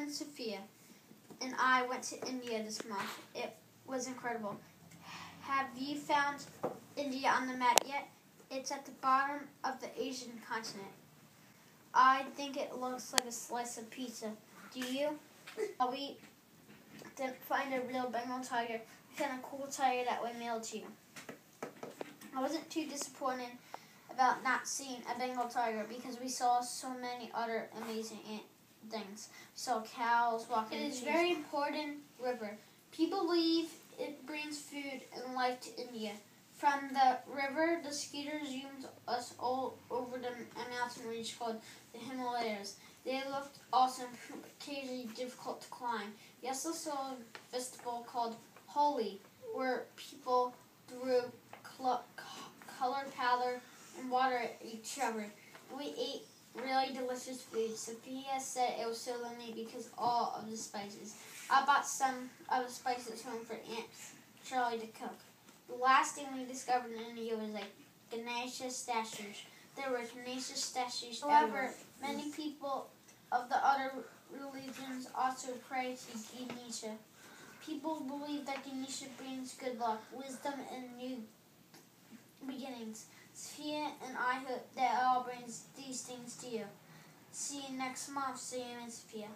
is Sofia, and I went to India this month. It was incredible. Have you found India on the map yet? It's at the bottom of the Asian continent. I think it looks like a slice of pizza. Do you? We didn't find a real Bengal tiger. We found a cool tiger that we mailed to you. I wasn't too disappointed about not seeing a Bengal tiger because we saw so many other amazing ant- things. Saw cows walking. It is trees. very important river. People believe it brings food and life to India. From the river, the skier zoomed us all over the mountain range called the Himalayas. They looked awesome, but occasionally difficult to climb. We also saw a festival called Holi, where people threw cl- c- colored powder and water at each other. We ate delicious food. Sofia said it was so yummy because all of the spices. I bought some of the spices home for Aunt Charlie to cook. The last thing we discovered in India was like Ganesha statues. There were Ganesha statues oh, However, many people of the other religions also pray to Ganesha. People believe that Ganesha brings good luck, wisdom, and new beginnings. Sofia and I hope that all brings See you next month, Sam and Sofia.